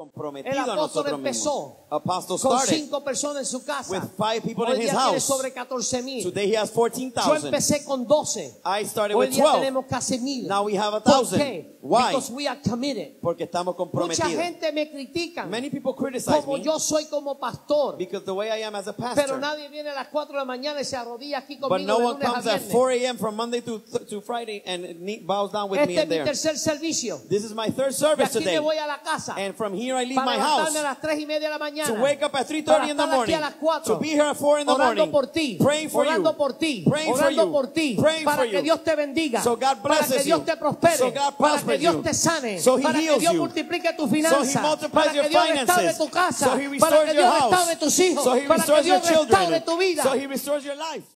comprometido El a apóstol nosotros empezó mismos. Apostle con started. cinco personas en su casa. with five people Hoy in his día tiene house. sobre 14 mil. Today he has Yo 14,000. empecé con 12. I started Hoy with día 12. tenemos casi mil. Now we have a ¿Por thousand. qué? Why? Because we are committed. Porque estamos Mucha comprometidos. gente me critica Many people criticize como me yo soy como pastor. because the way I am as a Pero pastor. nadie viene a las 4 de la mañana y se arrodilla aquí But conmigo no de one lunes a comes at viernes. 4 a.m. from Monday to, to Friday and knee- bows down with me Este es in mi there. tercer servicio. This is my third De service aquí me today. voy a la casa And from here I leave para my house levantarme a las 3 y media de la mañana. to wake up at 3.30 para in the estar aquí morning. a las 4 To be here at 4 in the orando morning. por ti, Praying for orando you. por ti, Praying for orando you. por ti, Praying para for que you. Dios te bendiga, So God para que blesses Dios you. te prospere, So God para que Dios you. te sane, So He para que heals Dios you. multiplique tu So He multiplies para your que Dios restaure finances. tu casa, So He para restores que your Dios restaure tus hijos, So He para que restores your Dios restaure tu vida. So He restores your life.